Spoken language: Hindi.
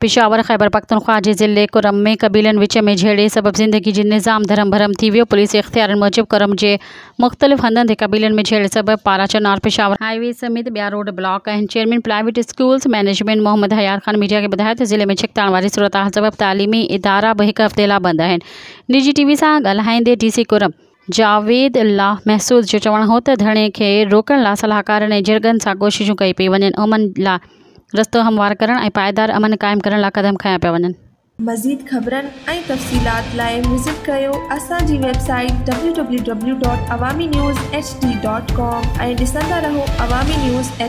पिशावर ख़ैबर पख्तनख्वा जे ज़िले कुरम में कबीलन विच में झेड़े सबब ज़िंदगी जी निज़ाम धरम भरम थी वियो। पुलिस जे इख़्तियारनि मूजिबि कुरम जे मुख़्तलिफ़ हंधनि ते कबीलनि में झेड़े सबबि पारा चनार पिशावर हाईवे समेत ॿिया road block chairman private schools management Mohammad Hayar Khan media खे ॿुधायो त ज़िले में छिकताण वारी सूरत सबबि तालीमी इदारा बि हिकु हफ़्ते लाइ बंदि आहिनि। निजी टी वी सां ॻाल्हाईंदे डी सी कुरम, जावेद अल्लाह महसूद जो चवणु हो त धरणे खे रोकण लाइ सलाहकारनि ऐं सां कोशिशूं कई पई वञनि। उमन लाइ रस्तो हमवार करण ऐं पाइदार अमन कायम करण क़दम खयां पिया वञनि। मज़ीद ख़बरनि ऐं तफ़सीलात विज़िट कयो वेबसाइट ऐं ॾिसंदा रहो अवामी न्यूज़